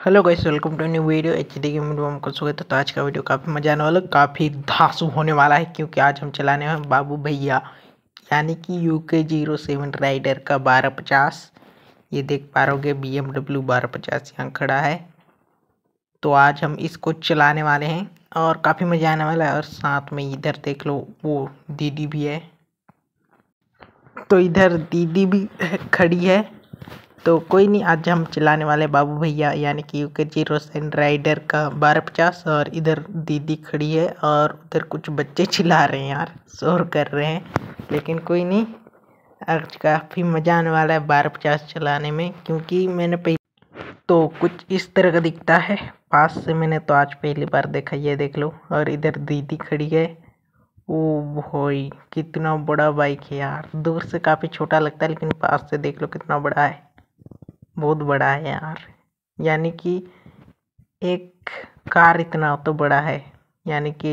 Hello guys welcome to new video H D game में आपको स्वागत है तो आज का वीडियो काफ़ी मज़ा आने वाला, काफ़ी धांसू होने वाला है, क्योंकि आज हम चलाने हैं बाबू भैया, यानी कि you K zero seven rider का बारह पचास। ये देख पा रहोगे बी एम डब्ल्यू बारह पचास यहाँ खड़ा है। तो आज हम इसको चलाने वाले हैं, और काफ़ी मज़ा आने वाला है, और साथ में इधर देख लो, वो दीदी भी है। तो इधर दीदी भी खड़ी है। तो कोई नहीं, आज हम चलाने वाले बाबू भैया, यानी कि यूके ज़ीरो सेन राइडर का बारह पचास और इधर दीदी खड़ी है और उधर कुछ बच्चे चिल्ला रहे हैं यार, शोर कर रहे हैं। लेकिन कोई नहीं, आज काफ़ी मज़ा आने वाला है बारह पचास चलाने में, क्योंकि मैंने पहले तो कुछ इस तरह का दिखता है। पास से मैंने तो आज पहली बार देखा, ये देख लो, और इधर दीदी खड़ी है। ओ भाई, कितना बड़ा बाइक है यार, दूर से काफ़ी छोटा लगता है, लेकिन पास से देख लो कितना बड़ा है। बहुत बड़ा है यार। यानी कि एक कार इतना तो बड़ा है। यानी कि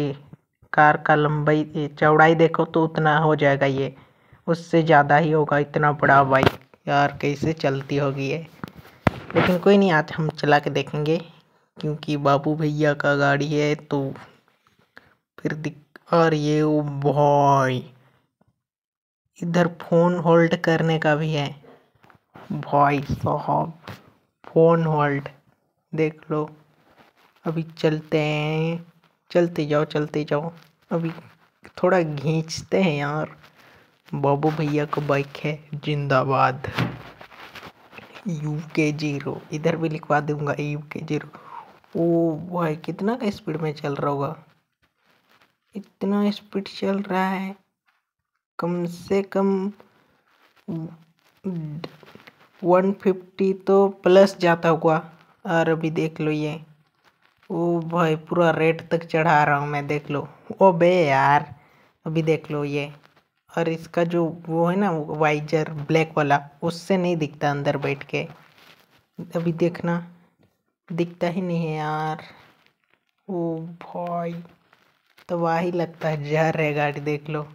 कार का लंबाई चौड़ाई देखो तो उतना हो जाएगा ये। उससे ज़्यादा ही होगा इतना बड़ा बाइक। यार कैसे चलती होगी ये? लेकिन कोई नहीं, आज हम चला के देखेंगे। क्योंकि बाबू भैया का गाड़ी है तो फिर दिक, और ये वो भाई, इधर फ़ोन होल्ड करने का भी है। भाई साहब फ़ोन होल्ड देख लो। अभी चलते हैं। चलते जाओ चलते जाओ। अभी थोड़ा खींचते हैं यार। बाबू भैया का बाइक है, जिंदाबाद। यू के ज़ीरो इधर भी लिखवा दूँगा यू के ज़ीरो ओ भाई, कितना का स्पीड में चल रहा होगा? इतना स्पीड चल रहा है। कम से कम वन फिफ्टी तो प्लस जाता हुआ। और अभी देख लो ये। ओ भाई, पूरा रेट तक चढ़ा रहा हूँ मैं, देख लो। ओ बे यार, अभी देख लो ये। और इसका जो वो है ना वाइजर ब्लैक वाला, उससे नहीं दिखता अंदर बैठ के। अभी देखना, दिखता ही नहीं है यार। ओ भाई तो वही लगता है जहर है गाड़ी, देख लो।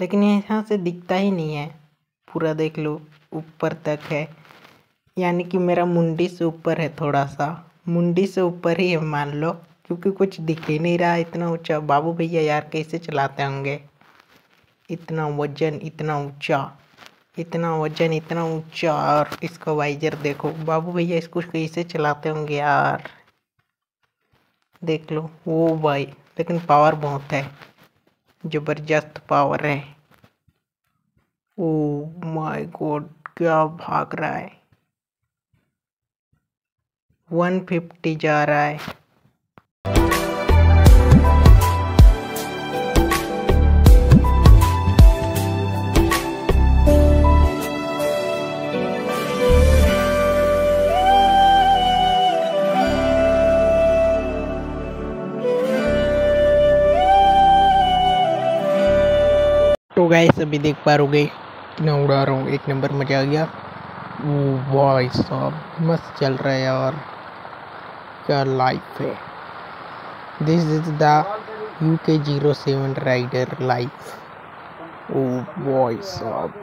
लेकिन यहाँ से दिखता ही नहीं है। पूरा देख लो, ऊपर तक है। यानी कि मेरा मुंडी से ऊपर है थोड़ा सा मुंडी से ऊपर ही है, मान लो, क्योंकि कुछ दिख ही नहीं रहा इतना ऊँचा। बाबू भैया यार कैसे चलाते होंगे? इतना वज़न, इतना ऊँचा, इतना वज़न, इतना ऊँचा। और इसका वाइजर देखो। बाबू भैया इसको कैसे चलाते होंगे यार? देख लो। वो भाई, लेकिन पावर बहुत है। ज़बरदस्त पावर है। ओ माय गॉड क्या भाग रहा है? वन फिफ्टी जा रहा है। तो गाइस अभी देख पा रहोगे कितना उड़ा रहा हूँ, एक नंबर मज़ा आ गया। वो भाई साहब मस्त चल रहा है यार। क्या लाइफ है। This is the U K zero seven rider life ओ वॉइस साहब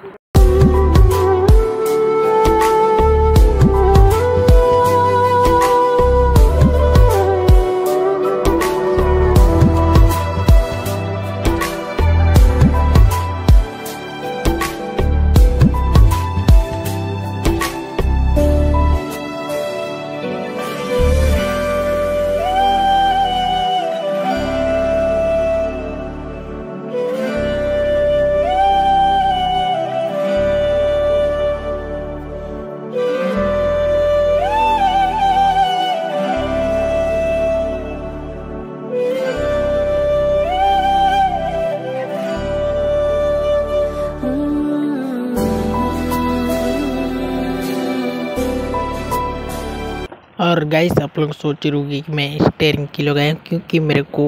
और गाइस आप लोग सोच रहे होगी कि मैं स्टेयरिंग की लगाया क्योंकि मेरे को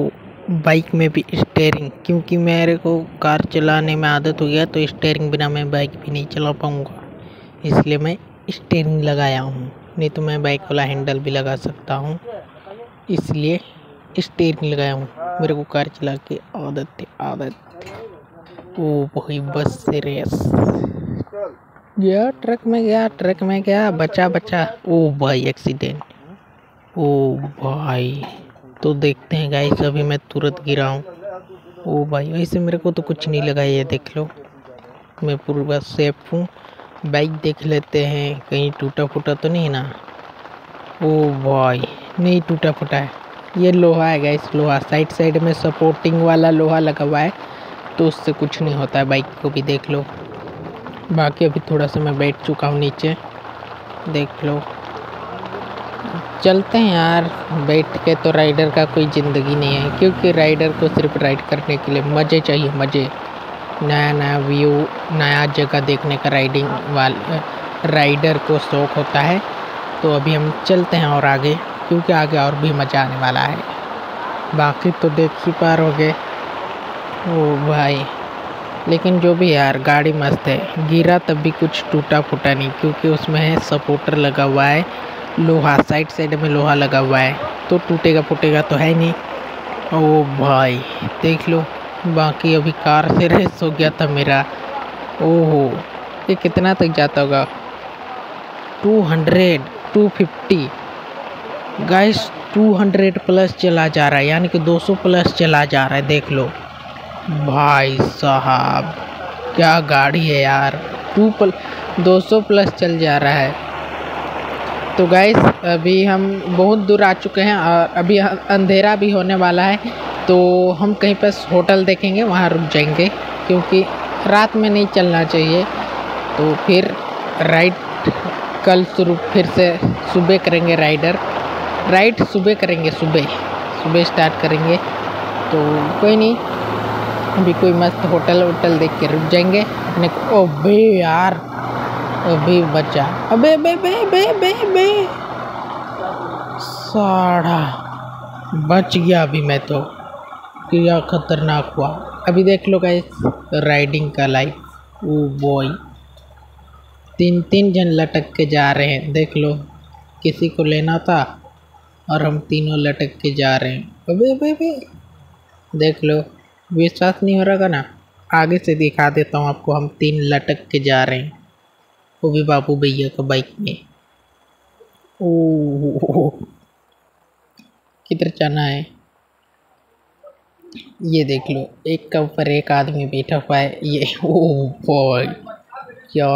बाइक में भी स्टेयरिंग क्योंकि मेरे को कार चलाने में आदत हो गया तो स्टेयरिंग बिना मैं बाइक भी नहीं चला पाऊँगा। इसलिए मैं स्टेयरिंग लगाया हूँ, नहीं तो मैं बाइक वाला हैंडल भी लगा सकता हूँ। इसलिए स्टेयरिंग लगाया हूँ, मेरे को कार चला के आदत है, आदत। थी ओ वही बस से रेस। गया ट्रक में, गया ट्रक में, गया, बचा बचा। ओ भाई एक्सीडेंट ओ भाई तो देखते हैं गाइस अभी मैं तुरंत गिरा हूँ। ओ भाई, वैसे मेरे को तो कुछ नहीं लगा, ये देख लो। मैं पूरा सेफ़ हूँ। बाइक देख लेते हैं, कहीं टूटा फूटा तो नहीं ना? ओ भाई, नहीं टूटा फूटा है। ये लोहा है गाइस लोहा। साइड साइड में सपोर्टिंग वाला लोहा लगा हुआ है तो उससे कुछ नहीं होता है बाइक को भी, देख लो। बाकी अभी थोड़ा सा मैं बैठ चुका हूँ नीचे। देख लो। चलते हैं यार, बैठ के तो राइडर का कोई ज़िंदगी नहीं है, क्योंकि राइडर को सिर्फ़ राइड करने के लिए मज़े चाहिए, मज़े। नया नया व्यू नया जगह देखने का राइडिंग वाले राइडर को शौक होता है। तो अभी हम चलते हैं और आगे, क्योंकि आगे और भी मज़ा आने वाला है। बाकी तो देख ही पा रहोगे ओ भाई। लेकिन जो भी यार, गाड़ी मस्त है। गिरा तब भी कुछ टूटा फूटा नहीं, क्योंकि उसमें है सपोर्टर लगा हुआ है। लोहा साइड साइड में लोहा लगा हुआ है। तो टूटेगा फूटेगा तो है नहीं। ओ भाई, देख लो, बाकी अभी कार से रेस हो गया था मेरा। ओहो, ये कितना तक जाता होगा? Two hundred two fifty guys two hundred plus चला जा रहा है, यानी कि दो सौ प्लस चला जा रहा है, देख लो। भाई साहब, क्या गाड़ी है यार। टू पल दो सौ प्लस चल जा रहा है। तो गाइस अभी हम बहुत दूर आ चुके हैं और अभी अंधेरा भी होने वाला है तो हम कहीं पर होटल देखेंगे, वहाँ रुक जाएँगे, क्योंकि रात में नहीं चलना चाहिए। तो फिर राइड कल शुरू, फिर से सुबह करेंगे राइडर राइड सुबह करेंगे, सुबह सुबह स्टार्ट करेंगे। तो कोई नहीं, अभी कोई मस्त होटल वोटल देख के रुक जाएँगे। अपने ओ बे यार! अभी बचा। अबे, बे बे बे बे बे। साढ़ा। बच गया अभी मैं तो। क्या खतरनाक हुआ। अभी देख लो गाइस राइडिंग का लाइफ ओ बॉय तीन तीन जन लटक के जा रहे हैं। देख लो, किसी को लेना था और हम तीनों लटक के जा रहे हैं। अबे अबे अबे देख लो, विश्वास नहीं हो रहा ना? आगे से दिखा देता हूँ आपको, हम तीन लटक के जा रहे हैं। वो भी बाबू भैया का बाइक में। ओ किधर जाना है? ये देख लो एक के ऊपर एक आदमी बैठा हुआ है ये ओ बॉय क्या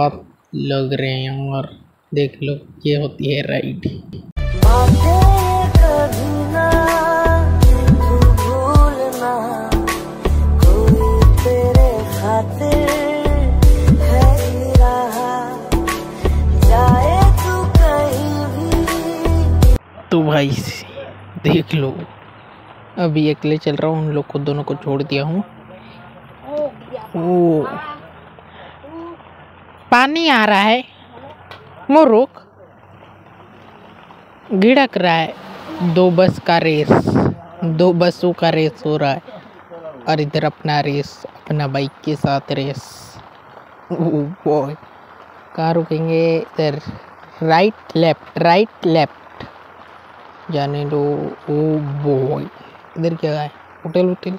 लग रहे हैं और देख लो ये होती है राइड तो भाई देख लो। अभी अकेले चल रहा हूँ, उन लोग को दोनों को छोड़ दिया हूँ। ओ। पानी आ रहा है। वो रोक। गिड़क रहा है। दो बस का रेस। दो बसों का रेस हो रहा है। और इधर अपना रेस, अपना बाइक के साथ रेस। बॉय कहाँ रुकेंगे इधर। राइट लेफ़्ट राइट लेफ़्ट जाने दो। ओ बॉय इधर क्या है? Hotel hotel.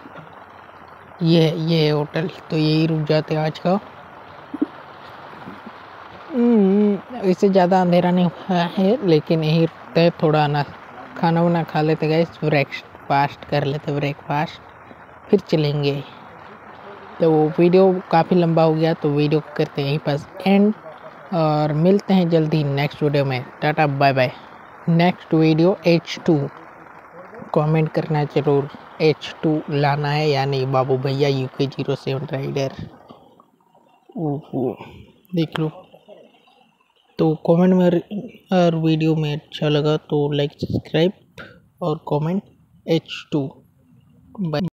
ये है ये है होटल। तो यही रुक जाते आज का। हम्म, इससे ज़्यादा अंधेरा नहीं हुआ है लेकिन यही रुकते थोड़ा ना खाना वाना खा लेते गए ब्रेकफास्ट कर लेते ब्रेकफास्ट फिर चलेंगे। तो वीडियो काफ़ी लंबा हो गया तो वीडियो करते हैं यहीं पास एंड और मिलते हैं जल्दी नेक्स्ट वीडियो में। Tata bye bye next video H two comment करना ज़रूर. एच टू लाना है या नहीं? बाबू भैया you K zero seven rider ओहो. देख लो. तो कमेंट में और वीडियो में अच्छा लगा तो लाइक सब्सक्राइब और कमेंट एच टू